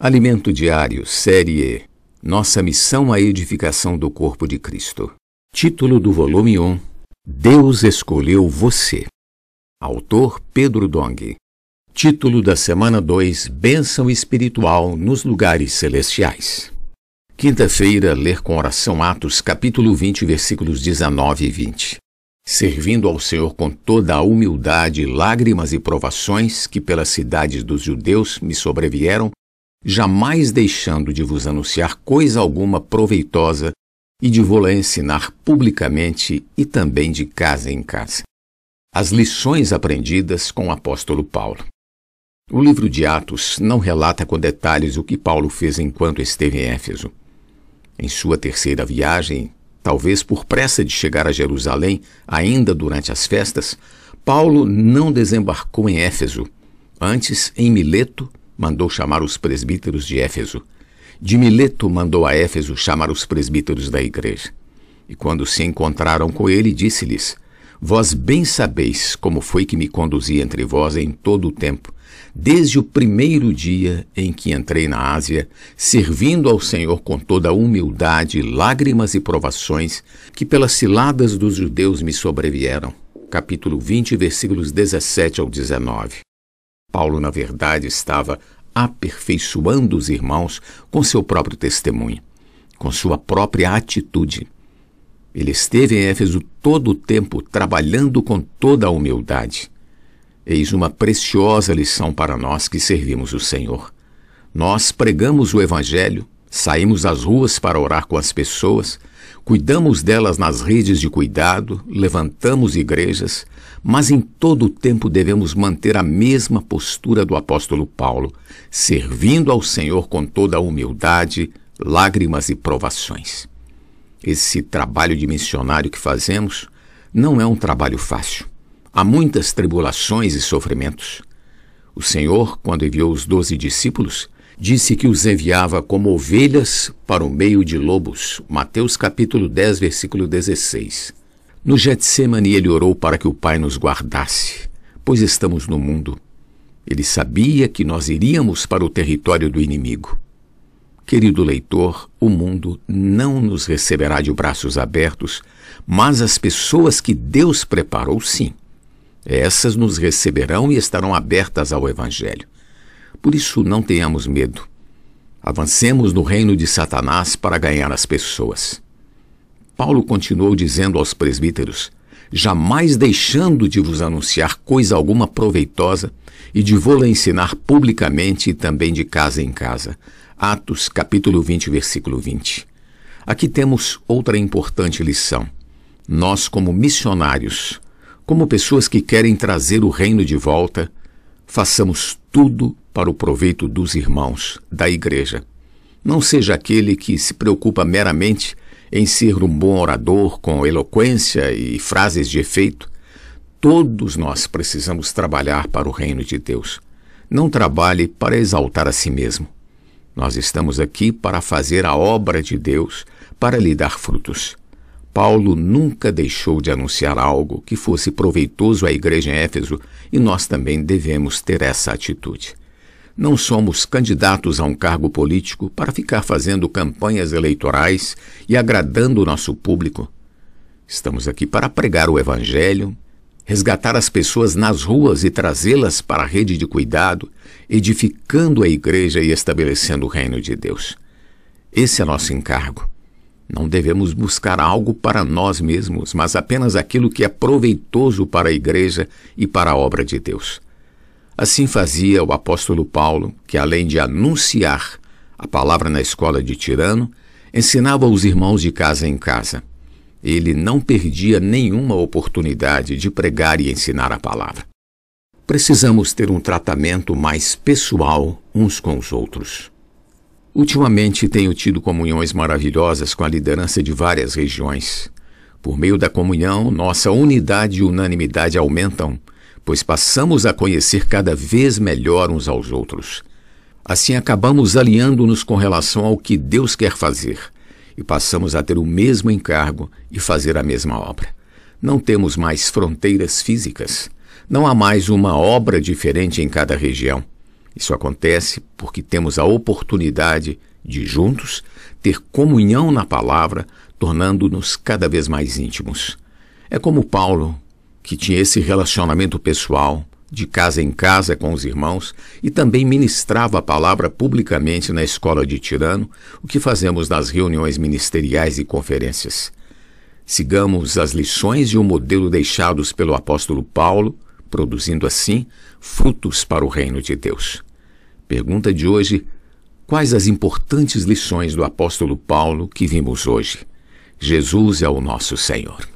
Alimento Diário, Série E. Nossa missão à edificação do corpo de Cristo. Título do volume 1. Deus escolheu você. Autor Pedro Dong. Título da semana 2. Bênção espiritual nos lugares celestiais. Quinta-feira, ler com oração Atos, capítulo 20, versículos 19 e 20. Servindo ao Senhor com toda a humildade, lágrimas e provações que pelas cidades dos judeus me sobrevieram, jamais deixando de vos anunciar coisa alguma proveitosa e de vô-la ensinar publicamente e também de casa em casa. As lições aprendidas com o apóstolo Paulo. O livro de Atos não relata com detalhes o que Paulo fez enquanto esteve em Éfeso. Em sua terceira viagem, talvez por pressa de chegar a Jerusalém ainda durante as festas, Paulo não desembarcou em Éfeso, antes em Mileto mandou chamar os presbíteros de Éfeso. De Mileto mandou a Éfeso chamar os presbíteros da igreja. E quando se encontraram com ele, disse-lhes: Vós bem sabeis como foi que me conduzi entre vós em todo o tempo, desde o primeiro dia em que entrei na Ásia, servindo ao Senhor com toda a humildade, lágrimas e provações que pelas ciladas dos judeus me sobrevieram. Capítulo 20, versículos 17 ao 19. Paulo, na verdade, estava aperfeiçoando os irmãos com seu próprio testemunho, com sua própria atitude. Ele esteve em Éfeso todo o tempo trabalhando com toda a humildade. Eis uma preciosa lição para nós que servimos o Senhor. Nós pregamos o Evangelho, saímos às ruas para orar com as pessoas, Cuidamos delas nas redes de cuidado, levantamos igrejas, mas em todo o tempo devemos manter a mesma postura do apóstolo Paulo, servindo ao Senhor com toda a humildade, lágrimas e provações. Esse trabalho de missionário que fazemos não é um trabalho fácil. Há muitas tribulações e sofrimentos. O Senhor, quando enviou os doze discípulos, disse que os enviava como ovelhas para o meio de lobos. Mateus capítulo 10, versículo 16. No Getsemane ele orou para que o Pai nos guardasse, pois estamos no mundo. Ele sabia que nós iríamos para o território do inimigo. Querido leitor, o mundo não nos receberá de braços abertos, mas as pessoas que Deus preparou, sim. Essas nos receberão e estarão abertas ao Evangelho. Por isso, não tenhamos medo. Avancemos no reino de Satanás para ganhar as pessoas. Paulo continuou dizendo aos presbíteros: Jamais deixando de vos anunciar coisa alguma proveitosa e de vô-la ensinar publicamente e também de casa em casa. Atos, capítulo 20, versículo 20. Aqui temos outra importante lição. Nós, como missionários, como pessoas que querem trazer o reino de volta, façamos tudo para o proveito dos irmãos, da igreja. Não seja aquele que se preocupa meramente em ser um bom orador com eloquência e frases de efeito. Todos nós precisamos trabalhar para o reino de Deus. Não trabalhe para exaltar a si mesmo. Nós estamos aqui para fazer a obra de Deus, para lhe dar frutos. Paulo nunca deixou de anunciar algo que fosse proveitoso à igreja em Éfeso e nós também devemos ter essa atitude. Não somos candidatos a um cargo político para ficar fazendo campanhas eleitorais e agradando o nosso público. Estamos aqui para pregar o Evangelho, resgatar as pessoas nas ruas e trazê-las para a rede de cuidado, edificando a igreja e estabelecendo o reino de Deus. Esse é nosso encargo. Não devemos buscar algo para nós mesmos, mas apenas aquilo que é proveitoso para a igreja e para a obra de Deus. Assim fazia o apóstolo Paulo, que além de anunciar a palavra na escola de Tirano, ensinava os irmãos de casa em casa. Ele não perdia nenhuma oportunidade de pregar e ensinar a palavra. Precisamos ter um tratamento mais pessoal uns com os outros. Ultimamente tenho tido comunhões maravilhosas com a liderança de várias regiões. Por meio da comunhão, nossa unidade e unanimidade aumentam pois passamos a conhecer cada vez melhor uns aos outros. Assim acabamos alinhando-nos com relação ao que Deus quer fazer e passamos a ter o mesmo encargo e fazer a mesma obra. Não temos mais fronteiras físicas. Não há mais uma obra diferente em cada região. Isso acontece porque temos a oportunidade de juntos ter comunhão na palavra, tornando-nos cada vez mais íntimos. É como Paulo, que tinha esse relacionamento pessoal, de casa em casa com os irmãos, e também ministrava a palavra publicamente na escola de Tirano, o que fazemos nas reuniões ministeriais e conferências. Sigamos as lições e o modelo deixados pelo apóstolo Paulo, produzindo assim frutos para o reino de Deus. Pergunta de hoje: quais as importantes lições do apóstolo Paulo que vimos hoje? Jesus é o nosso Senhor.